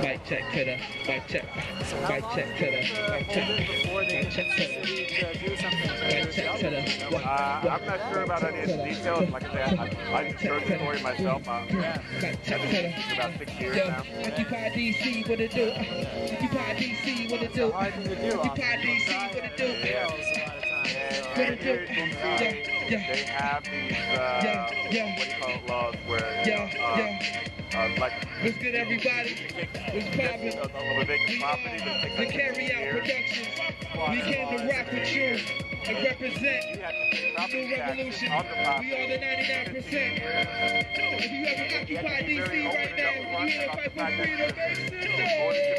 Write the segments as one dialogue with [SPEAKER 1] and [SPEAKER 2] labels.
[SPEAKER 1] Mic check to the, mic check,
[SPEAKER 2] long
[SPEAKER 1] check to the,
[SPEAKER 2] the
[SPEAKER 1] check, mic check to
[SPEAKER 2] the
[SPEAKER 3] Uh, I'm not sure about any of the details. Like I said, I, I just heard the story myself. Uh,
[SPEAKER 1] to the.
[SPEAKER 3] about six years now.
[SPEAKER 1] Occupy DC, what it do? Occupy DC, what it do? Occupy. DC, what
[SPEAKER 2] it
[SPEAKER 1] do?
[SPEAKER 2] It fails a lot of times.
[SPEAKER 3] And,
[SPEAKER 2] So-
[SPEAKER 3] and here in DC,
[SPEAKER 1] Yeah, yeah.
[SPEAKER 3] they have these, uh,
[SPEAKER 1] Yeah, yeah.
[SPEAKER 3] what do you call it, laws where,
[SPEAKER 1] Yeah,
[SPEAKER 3] uh,
[SPEAKER 1] yeah.
[SPEAKER 3] uh, like,
[SPEAKER 1] What's good, everybody?
[SPEAKER 3] you can take
[SPEAKER 1] What's poppin'?
[SPEAKER 3] of, of
[SPEAKER 1] We
[SPEAKER 3] property, but it
[SPEAKER 1] are the carry out
[SPEAKER 3] years.
[SPEAKER 1] production. We came to rock with you and represent
[SPEAKER 3] You to pay
[SPEAKER 1] the
[SPEAKER 3] property
[SPEAKER 1] new revolution.
[SPEAKER 3] on the property.
[SPEAKER 1] We are the 99%. If you ever occupy DC right now, you here to fight for freedom, make some
[SPEAKER 3] ownership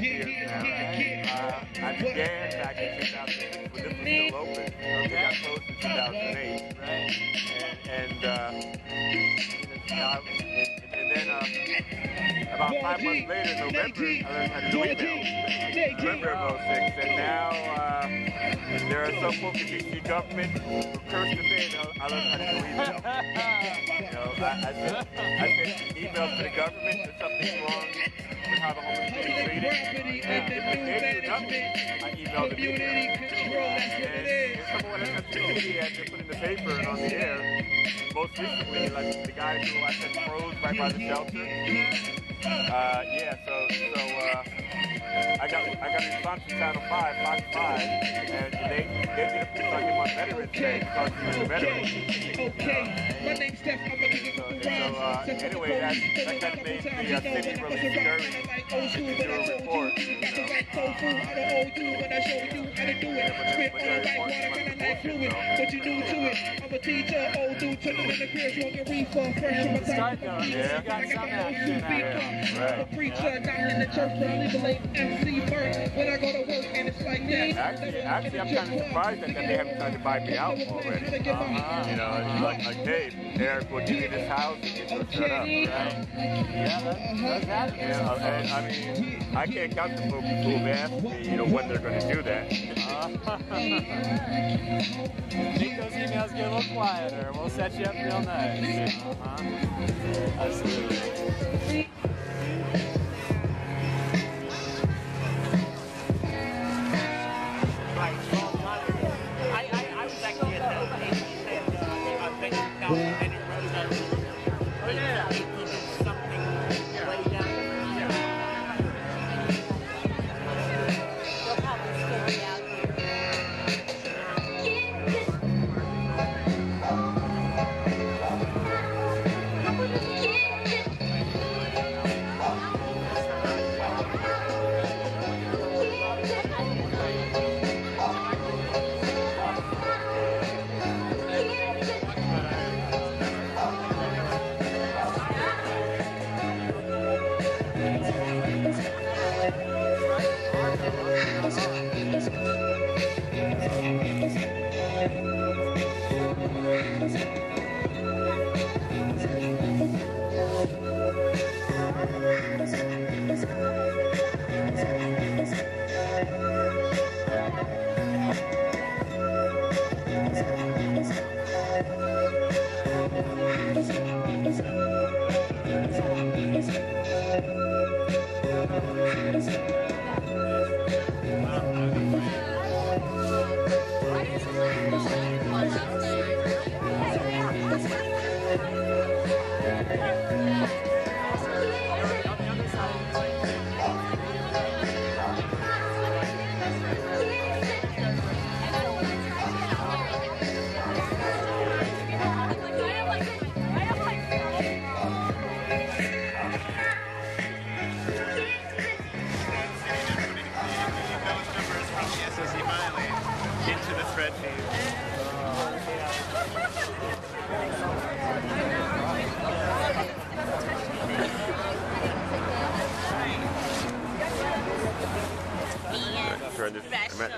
[SPEAKER 3] And. Uh, I began back in 2006 when this was still open. They got closed in 2008.
[SPEAKER 2] Right.
[SPEAKER 3] And, and, you know, I- then uh, about five months later, November, I learned how to do email. November of 06. And now uh, there are some folks in DC government who curse the day I learned how to do email. You know, I, I, sent, I sent emails to the government that something's wrong with how the homeless treated. And they. I the media. And, some of what I sent to put in the paper and on the air. Most recently, like the guy who I said froze right by the shelter. Uh, yeah, so so uh, I got I got a response from Channel 5, Fox 5, and they they did a piece on him on Veterans Day because he was a veteran.
[SPEAKER 1] Okay, my name's Steph. I'm gonna give
[SPEAKER 3] So,
[SPEAKER 1] you
[SPEAKER 3] so uh, anyway,
[SPEAKER 1] the
[SPEAKER 3] that, that, that made the uh, city really scary.
[SPEAKER 1] kinda like old school,
[SPEAKER 3] to
[SPEAKER 1] but
[SPEAKER 3] do a report,
[SPEAKER 1] you,
[SPEAKER 3] you
[SPEAKER 1] got the
[SPEAKER 3] know.
[SPEAKER 1] right tofu. I don't owe you when I show you how to do it. Spit on the right water, kinda like fluid, but you new to it. I'm a teacher, old dude, turning in the crib, smoking reefer, fresh from
[SPEAKER 2] Start
[SPEAKER 1] time.
[SPEAKER 3] Yeah.
[SPEAKER 2] You got
[SPEAKER 1] I got
[SPEAKER 2] some action
[SPEAKER 1] school beat
[SPEAKER 2] now.
[SPEAKER 1] up.
[SPEAKER 3] Right.
[SPEAKER 1] I'm a preacher, not in the church, but I leave a late MC bird when I go to work, and it's like that.
[SPEAKER 3] Actually, actually, I'm kind of surprised that, that they haven't tried to buy me out already. You know, it's like, like Dave, Eric will give me this house and you just shut up.
[SPEAKER 1] Okay.
[SPEAKER 3] Right?
[SPEAKER 2] Yeah, that, that's happening.
[SPEAKER 3] You know, and I mean, I can't count the folks who have asked me, you know, when they're going to do that.
[SPEAKER 2] Make those emails get a little quieter. We'll set you up real nice. Uh-huh. Absolutely.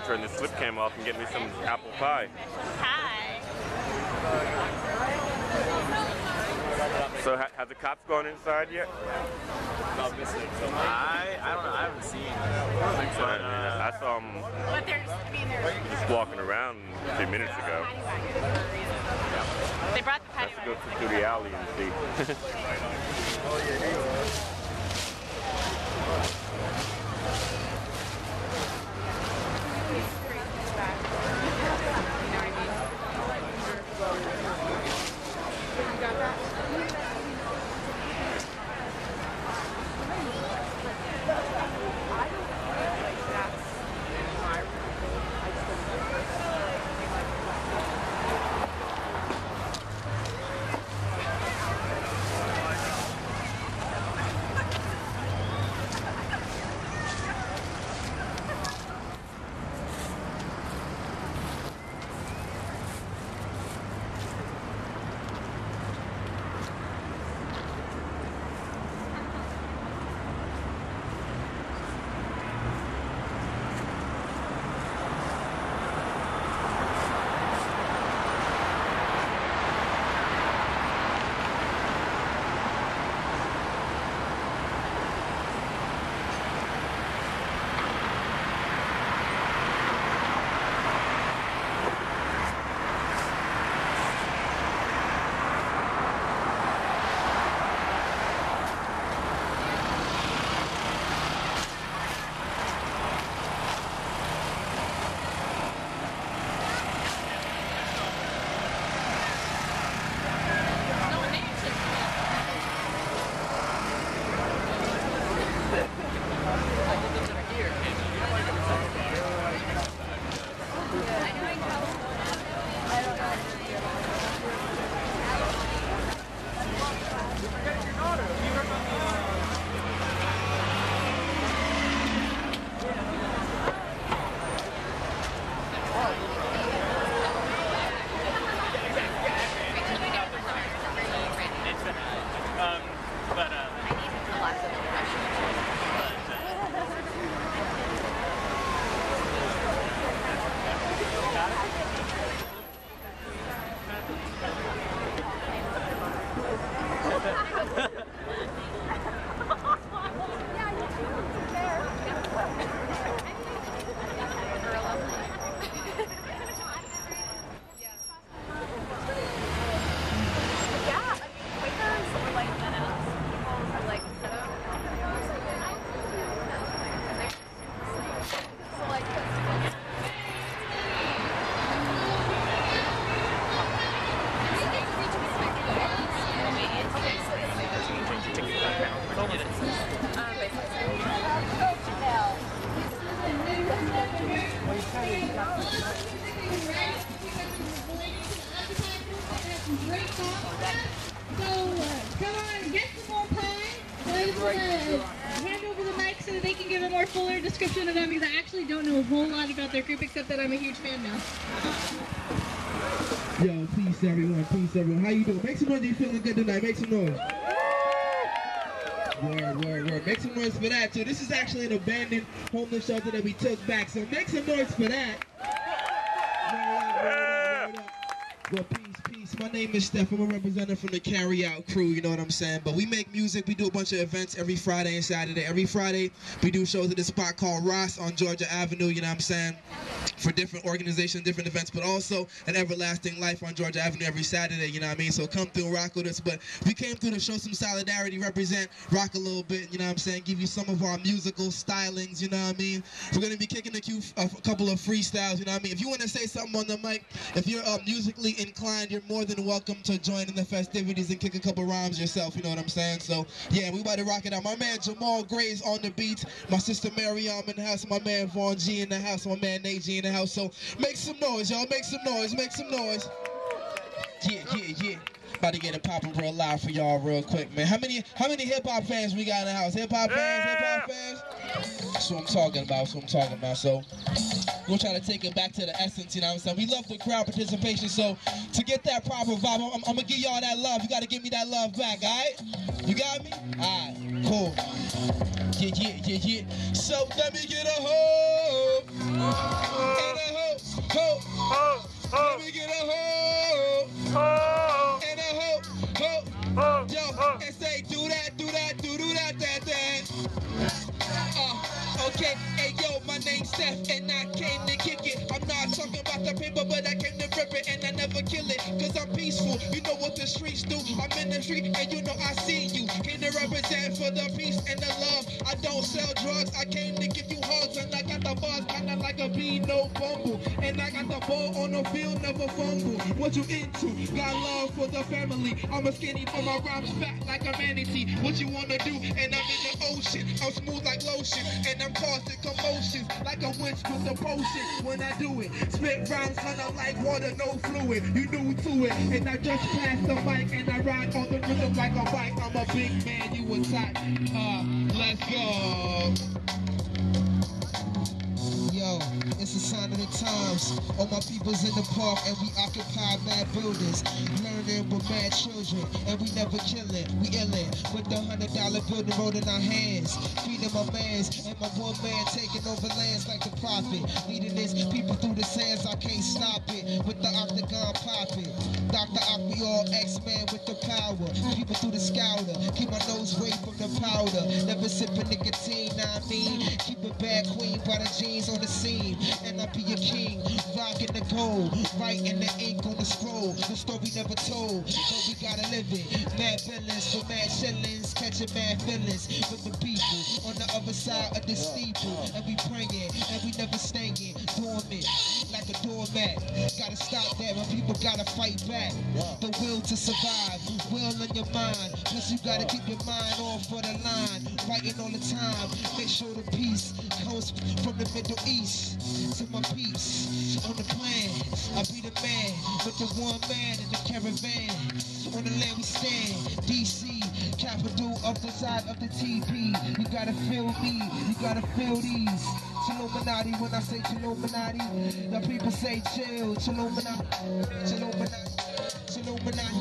[SPEAKER 3] This I turn this flip cam off and get me some apple pie.
[SPEAKER 4] Hi.
[SPEAKER 3] So ha- have the cops gone inside yet?
[SPEAKER 2] I, I don't know. I haven't seen.
[SPEAKER 3] I think so. I, mean, I saw him
[SPEAKER 4] But there's, I mean, there's.
[SPEAKER 3] just walking around a few minutes ago.
[SPEAKER 4] They brought the patio
[SPEAKER 3] Let's go through the alley and see.
[SPEAKER 2] Um,
[SPEAKER 5] fuller description of them because I actually don't know a whole lot about their group except that I'm a huge fan now.
[SPEAKER 1] Yo, peace everyone, peace everyone. How you doing? Make some noise you feeling good tonight. Make some noise. Word, word, word. Make some noise for that too. This is actually an abandoned homeless shelter that we took back, so make some noise for that. Word up, word up, word up. Well, peace, peace. My name is Steph. I'm a representative from the Carry Out crew, you know what I'm saying? But we make music. We do a bunch of events every Friday and Saturday. Every Friday, we do shows at this spot called Ross on Georgia Avenue, you know what I'm saying? For different organizations, different events, but also an everlasting life on Georgia Avenue every Saturday, you know what I mean? So come through, rock with us. But we came through to show some solidarity, represent, rock a little bit, you know what I'm saying? Give you some of our musical stylings, you know what I mean? We're going to be kicking a, few, a couple of freestyles, you know what I mean? If you want to say something on the mic, if you're uh, musically inclined, you're more than welcome to join in the festivities and kick a couple rhymes yourself, you know what I'm saying? So, yeah, we about to rock it out. My man Jamal Gray's on the beats, my sister Mariam in the house, my man Vaughn G in the house, my man Nate G in the house. So, make some noise, y'all. Make some noise, make some noise. Yeah, yeah, yeah. About to get it popping real loud for y'all real quick, man. How many how many hip hop fans we got in the house? Hip hop fans, hip hop fans? That's what I'm talking about, that's what I'm talking about. So we'll try to take it back to the essence, you know what I'm saying? We love the crowd participation, so to get that proper vibe, I'm, I'm gonna give y'all that love. You gotta give me that love back, alright? You got me? Alright, cool. Yeah, yeah, yeah, yeah. So let me get a hope. And a ho, ho.
[SPEAKER 3] Ho, ho,
[SPEAKER 1] Let me get a ho. My and I came to kick it. I'm not talking about the paper, but I came to rip it, and I never kill it, cause I'm peaceful. You know what the streets do. I'm in the street, and you know I see you. Came to represent for the peace and the love. I don't sell drugs, I came to give you hugs, and I got the buzz, kinda like a bee, no fumble. And I got the ball on the field, never fumble. What you into? Got love for the family. I'm a skinny, but my rhymes fat like a manatee. What you wanna do? And I'm in the ocean. I'm smooth like lotion, and I'm causing commotions like a witch with the potion. When I do it, spit rhymes kinda like water, no fluid. You new to it, and I just pass the mic, and I ride on the rhythm like a bike. I'm a big man, you a. Uh, let's go. Yo, it's a sign of the times. All my people's in the park and we occupy mad buildings. Learning with mad children and we never killing. We illin' with the hundred dollar building road in our hands. Feeding my mans and my one man taking over lands like the prophet. Leading this people through the sands, I can't stop it. With the octagon popping. Dr. Aquio, X-Man with the power. People through the scouter. Keep my nose away from the powder. Never sipping nicotine, I mean. Keep it bad queen by the jeans on the scene. And I be a king, rocking the gold. Writing the ink on the scroll. The story never told, but we gotta live it. Mad villains for mad shillings. Catching mad feelings with the people on the other side of the steeple. And we praying, and we never staying dormant like a doormat. Gotta stop that, my people gotta fight back. The will to survive, will in your mind. Plus you gotta keep your mind off for the line. Fighting all the time, make sure the peace comes from the Middle East to my peace. On the plan, I be the man with the one man in the caravan. On the land we stand, DC, capital of the side of the TP. You gotta feel me, you gotta feel these. Chilluminati, when I say Chilluminati, the people say chill. Chilluminati, Chilluminati, Chilluminati,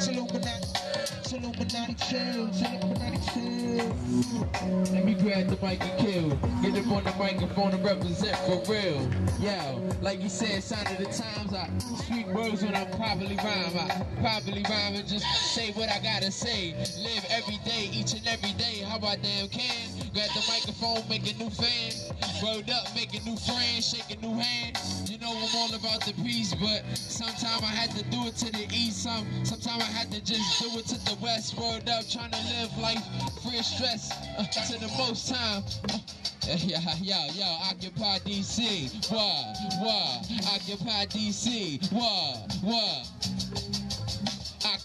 [SPEAKER 1] Chilluminati, Chilluminati, chill. Chilluminati, chill.
[SPEAKER 6] Let me grab the mic and kill. Get up on the microphone and represent for real. Yo, like you said, sign of the times. I speak words when I properly rhyme. I properly rhyme and just say what I gotta say. Live every day, each and every day. How I damn can. Grab the microphone, make a new fan. Word up, make a new friend, shake a new hand. You know I'm all about the peace, but sometimes I had to do it to the east. Some, sometimes I had to just do it to the west. Word up, trying to live life free of stress uh, to the most time. Uh, yeah, yeah, yo, occupy DC. What, what? Occupy DC. What, what?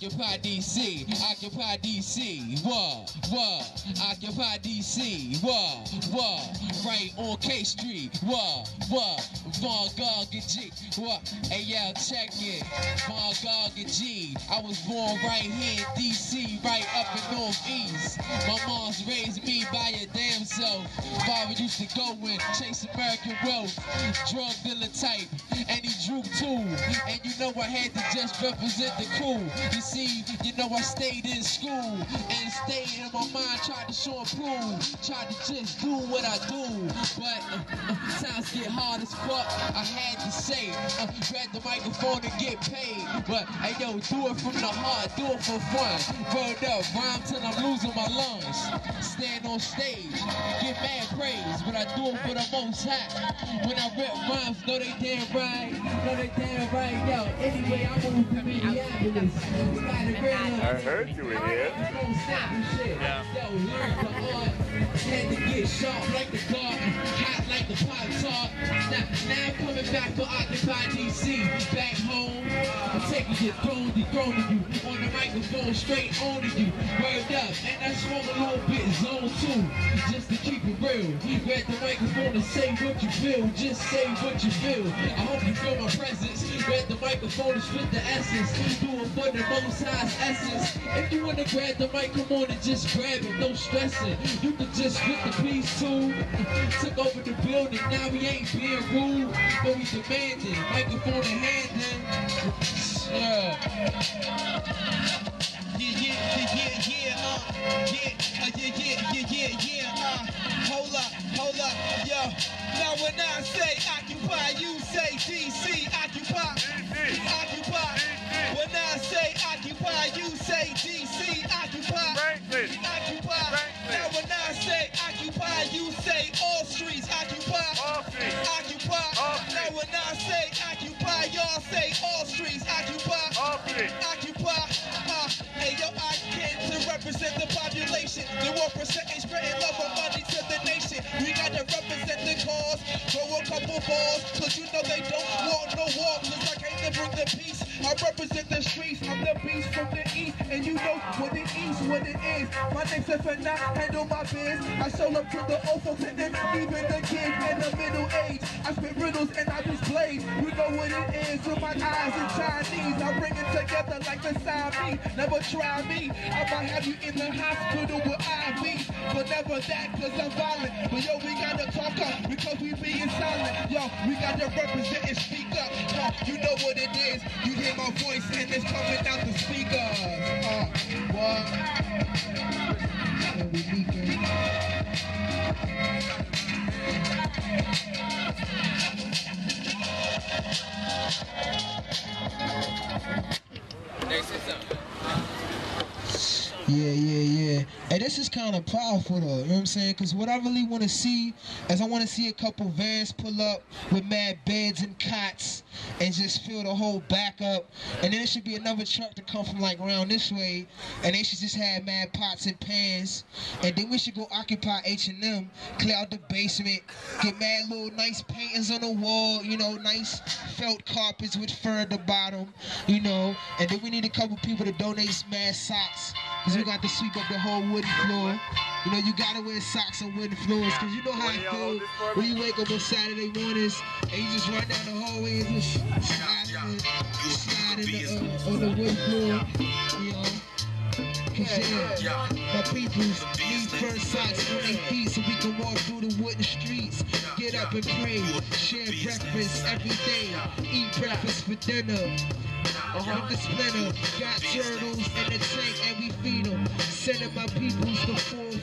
[SPEAKER 6] Occupy DC, Occupy DC, what, what, Occupy DC, what, what, right on K Street, what, what, Von Gogh G, what, hey yo, check it, Von Gogh G, I was born right here in DC, right up in Northeast, my mom's raised me by a damn self, father used to go and chase American wealth, drug dealer type, and he too, and you know I had to just represent the cool, you see, you know I stayed in school and stayed in my mind, tried to show improve, tried to just do what I do. But uh, uh, times get hard as fuck. I had to say, uh, grab the microphone and get paid. But hey yo, do it from the heart, do it for fun. Word up, rhyme till I'm losing my lungs. Stand on stage, get mad praise, but I do it for the most high. When I rip rhymes, know they damn right, know they damn right. Yo, anyway, I move to Minneapolis.
[SPEAKER 3] I heard you were here.
[SPEAKER 6] Yeah. Yo, learn the uh, art. Had to get sharp like the garden, hot like the pop tart. Now, now I'm coming back for Occupy DC. Back home, I'm taking your throne, dethroning you. On the microphone, straight on to you. Word up, and I swung a little bit zone two, just to keep it real. Grab the microphone and say what you feel, just say what you feel. I hope you feel my presence. Grab the microphone and spit the essence. Do it for the most high's essence. If you wanna grab the mic, come on and just grab it, no stressing. You can just spit the piece too. Took over the building, now we ain't being rude, but we demanding. Microphone in hand, then. Yeah.
[SPEAKER 1] Yeah, yeah, yeah, yeah, yeah, uh, yeah, uh, yeah, yeah, yeah, yeah, yeah, uh, hold up, hold up, yo,
[SPEAKER 7] now when I say occupy, you say DC, occupy, occupy. When I say occupy, you say DC, occupy,
[SPEAKER 3] Franklin.
[SPEAKER 7] occupy. When I say occupy, y'all say all streets, occupy.
[SPEAKER 3] All streets.
[SPEAKER 7] Occupy. Uh, hey, yo, I came to represent the population. The war percentage spreading love and money Cause you know they don't want no war. Cause I came to bring the peace. I represent the streets. I'm the beast from the east. And you know what it is, what it is. My name's Stephen, I handle my biz. I sold up to the old folks and then even the kids in the middle age. I spit riddles and I display. You know what it is with my eyes in Chinese. I bring it together like the Siamese. Never try me. I might have you in the hospital with IV. But never that, cause I'm violent. But yo, we gotta talk up because we being silent. Yo, we gotta represent and speak up. Uh, you know what it is. You hear my voice and it's coming out the speakers. Uh, what? And we leaking. Yeah, yeah, yeah. And this is kind of powerful though, you know what I'm saying? Because what I really want to see is I want to see a couple vans pull up with mad beds and cots and just fill the whole back up. And then it should be another truck to come from like around this way and they should just have mad pots and pans. And then we should go occupy H&M, clear out the basement, get mad little nice paintings on the wall, you know, nice felt carpets with fur at the bottom, you know. And then we need a couple people to donate mad socks. Cause we got to sweep up the whole wooden floor. You know, you gotta wear socks on wooden floors. Cause you know how it feel
[SPEAKER 3] hold this for
[SPEAKER 7] when you wake up on Saturday mornings and you just run down the hallway and just slide in the, slide in the, uh, on the wooden floor. You know. Cause yeah, my peoples need first socks on their feet so we can walk through the wooden streets. Get up and pray, share breakfast every day, eat breakfast for dinner. Uh-huh. the splinter, got turtles in the tank and we feed them. Sending my peoples to fourth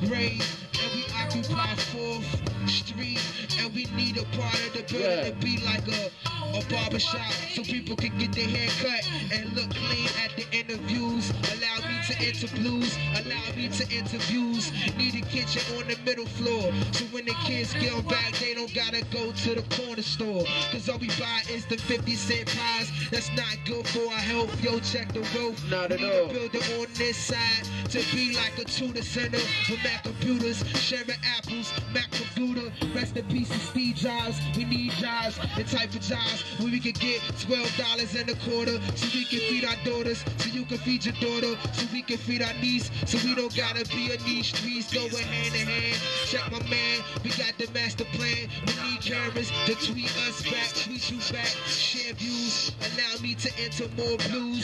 [SPEAKER 7] grade and we occupy fourth street and we need a part of the building to be like a, a barber shop so people can get their hair cut and look clean at the interviews. Allow to enter blues, allow me to interviews. Need a kitchen on the middle floor so when the kids get on back, they don't gotta go to the corner store. Cause all we buy is the 50 cent pies. That's not good for our health. Yo, check the wealth.
[SPEAKER 6] Not at
[SPEAKER 7] Need
[SPEAKER 6] all.
[SPEAKER 7] a building on this side to be like a tutor center with Mac computers, sharing apples, Mac computer. Rest in peace to Steve Jobs. We need jobs, the type of jobs where we can get $12 and a quarter so we can feed our daughters, so you can feed your daughter, so we can feed our niece, so we don't gotta be in these streets going hand in hand. Check my man, we got the master plan. We need cameras to tweet us back, tweet you back, share views. Allow me to enter more blues.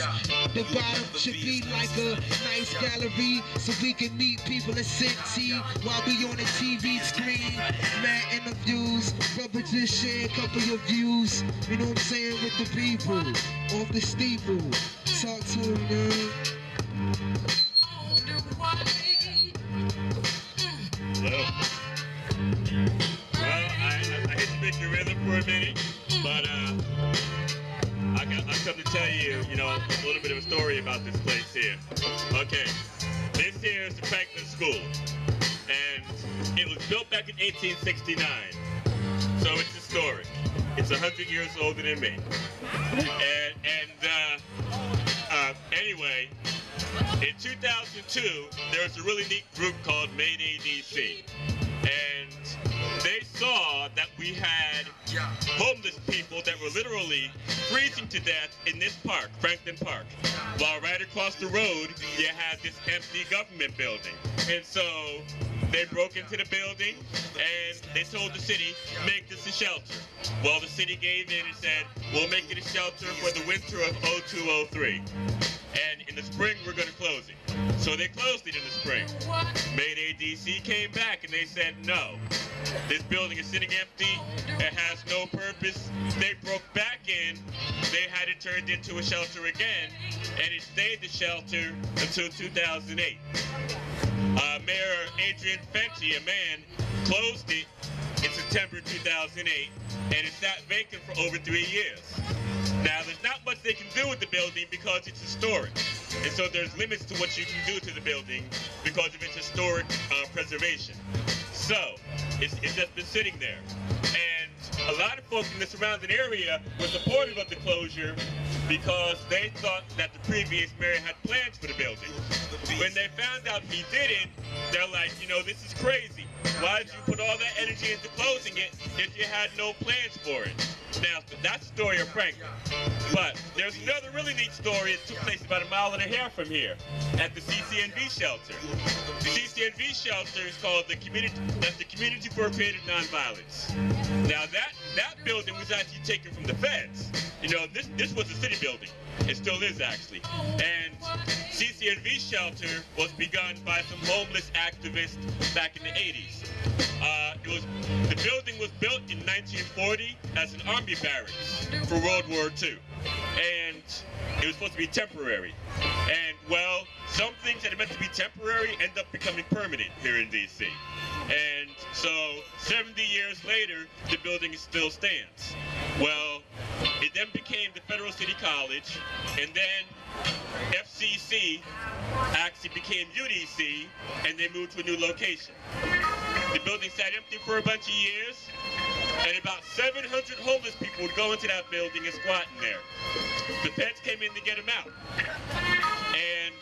[SPEAKER 7] The bottom should be like a nice gallery so we can meet people and sip tea while we on the TV screen. Mad interviews, brother just share a couple of views. You know what I'm saying with the people off the steeple. Talk to them, man.
[SPEAKER 3] But uh, I got, I've come to tell you, you know, a little bit of a story about this place here. Okay, this here is the Franklin School, and it was built back in 1869. So it's historic. It's 100 years older than me. And, and uh, uh, anyway, in 2002, there was a really neat group called Mayday DC. And they saw that we had homeless people that were literally freezing to death in this park, Franklin Park. While right across the road, you had this empty government building. And so they broke into the building and they told the city, make this a shelter. Well, the city gave in and said, we'll make it a shelter for the winter of 0203 and in the spring So they closed it in the spring. Mayday DC came back and they said no. This building is sitting empty. It has no purpose. They broke back in. They had it turned into a shelter again, and it stayed the shelter until 2008. Uh, Mayor Adrian Fenty, a man, closed it. in September 2008, and it sat vacant for over three years. Now, there's not much they can do with the building because it's historic. And so there's limits to what you can do to the building because of its historic uh, preservation. So, it's, it's just been sitting there. And a lot of folks in the surrounding area were supportive of the closure because they thought that the previous mayor had plans for the building. When they found out he didn't, they're like, you know, this is crazy. Why did you put all that energy into closing it if you had no plans for it? Now, that's the story of Franklin. But there's another really neat story that took place about a mile and a half from here at the CCNV shelter. The CCNV shelter is called the Community, that's the Community for Creative Nonviolence. Now, that, that building was actually taken from the feds. You know, this, this was a city building. It still is, actually. And CCNV shelter was begun by some homeless activists back in the 80s. Uh, it was the building was built in 1940 as an army barracks for World War II, and it was supposed to be temporary. And well, some things that are meant to be temporary end up becoming permanent here in DC. And so 70 years later, the building still stands. Well, it then became the Federal City College, and then FCC actually became UDC, and they moved to a new location. The building sat empty for a bunch of years, and about 700 homeless people would go into that building and squat in there. The feds came in to get them out. And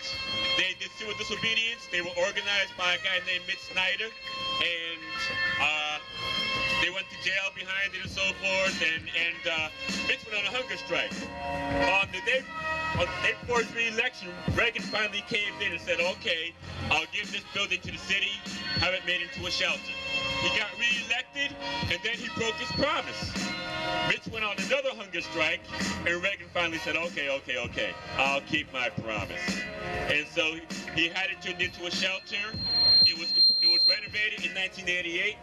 [SPEAKER 3] they did civil disobedience. They were organized by a guy named Mitch Snyder, and uh, they went to jail behind it and so forth. And and uh, Mitch went on a hunger strike. On the day on the day before his re-election, Reagan finally caved in and said, "Okay, I'll give this building to the city, have it made into a shelter." He got re-elected, and then he broke his promise. Mitch went on another hunger strike, and Reagan finally said, okay, okay, okay, I'll keep my promise. And so he had it turned into a shelter. It was it was renovated in 1988,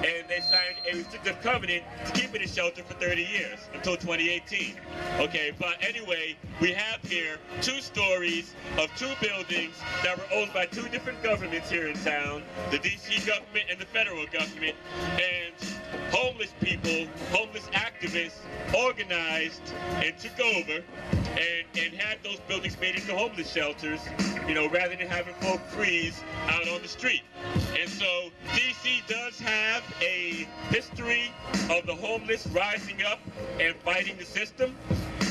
[SPEAKER 3] and they signed a restrictive covenant to keep it a shelter for 30 years until 2018. Okay, but anyway, we have here two stories of two buildings that were owned by two different governments here in town, the DC government and the federal government, and homeless people, homeless activists organized and took over and, and had those buildings made into homeless shelters, you know, rather than having folk freeze out on the street. And so DC does have a history of the homeless rising up and fighting the system,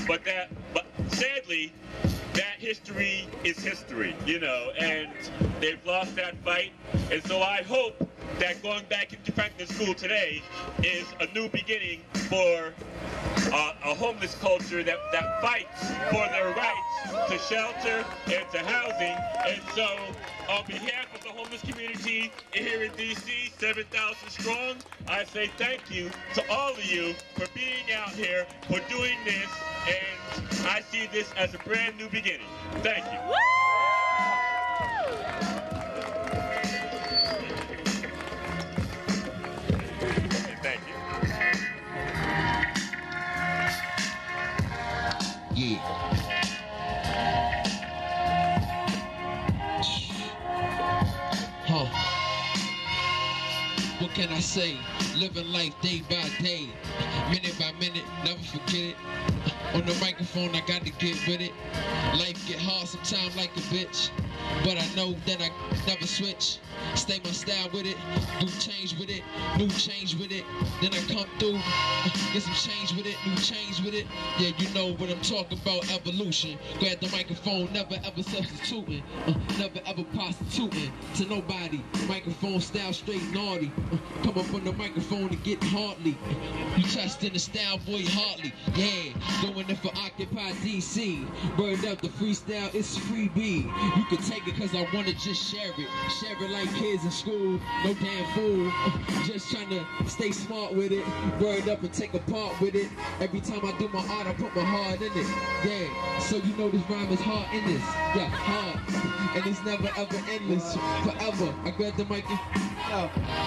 [SPEAKER 3] but that, but sadly, that history is history, you know, and they've lost that fight. And so I hope that going back into Franklin School today is a new beginning for uh, a homeless culture that, that fights for their rights to shelter and to housing. And so, on behalf of the homeless community here in D.C., 7,000 strong, I say thank you to all of you for being out here, for doing this, and I see this as a brand new beginning. Thank you.
[SPEAKER 6] What can I say? Living life day by day, minute by minute, never forget it. On the microphone, I got to get with it. Life get hard sometimes like a bitch, but I know that I never switch. Stay my style with it, do change with it, new change with it. Then I come through, get some change with it, new change with it. Yeah, you know what I'm talking about, evolution. Grab the microphone, never ever substituting, uh, never ever prostituting to nobody. Microphone style straight naughty. Uh, come up on the microphone and get hardly. You testing the style, boy, hardly. Yeah, doing it for Occupy DC. Word up, the freestyle is freebie. You can take it cause I wanna just share it. Share it like kids in school, no damn fool. Just trying to stay smart with it. Word up and take a part with it. Every time I do my art, I put my heart in it. Yeah, so you know this rhyme is hard in this. Yeah, hard. And it's never ever endless. Forever. I grab the mic and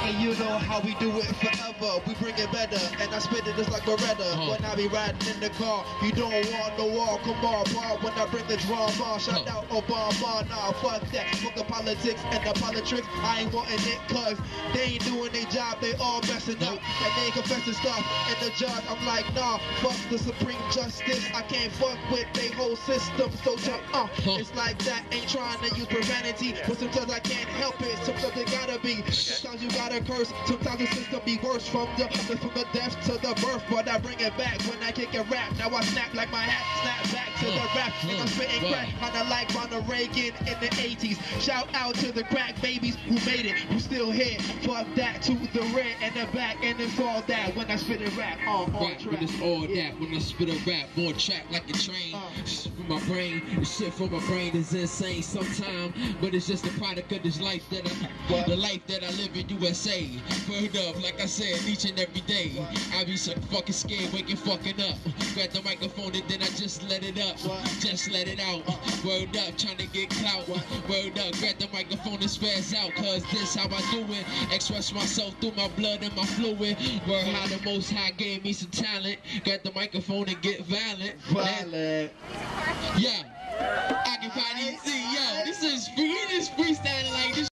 [SPEAKER 1] and you know how we do it forever. We bring it better, and I spit it just like Beretta.
[SPEAKER 6] Uh-huh.
[SPEAKER 1] When I be riding in the car, you don't want no wall. Come on, bar. When I bring the drama, shout
[SPEAKER 6] Huh.
[SPEAKER 1] out Obama. Nah, fuck that. Fuck the politics and the politics. I ain't wanting it, cause they ain't doing their job. They all messing up, and they ain't confessing stuff. And the judge, I'm like, nah, fuck the Supreme Justice. I can't fuck with their whole system. So jump, uh,
[SPEAKER 6] Huh.
[SPEAKER 1] it's like that. Ain't trying to use profanity, but sometimes I can't help it. Sometimes it gotta be. Sometimes you gotta curse. Sometimes the system be worse from the from the death to the birth. But I bring it back when I kick a rap. Now I snap like my hat, snap back to the mm, rap. And I'm mm, spitting crack, kinda like Ronald Reagan in the 80s. Shout out to the crack babies who made it, who still here. Fuck that to the red and the back, and it's all that when I spit a rap uh, on on
[SPEAKER 6] Rap
[SPEAKER 1] track.
[SPEAKER 6] when it's all
[SPEAKER 1] Yeah.
[SPEAKER 6] that. When I spit a rap, more track like a train.
[SPEAKER 1] Uh.
[SPEAKER 6] Shit From my brain, the shit from my brain is insane sometimes, but it's just a product of this life that I, the life that I live in USA. Word up, like I said, each and every day. I be so fucking scared, waking fucking up. Grab the microphone and then I just let it up, just let it out. Word up, trying to get clout. Word up, grab the microphone and spaz out, cause this how I do it. Express myself through my blood and my fluid. Word how the most high gave me some talent. Grab the microphone and get violent.
[SPEAKER 1] Violent.
[SPEAKER 6] Yeah, I can finally see, yo, this is free, this freestyling like this.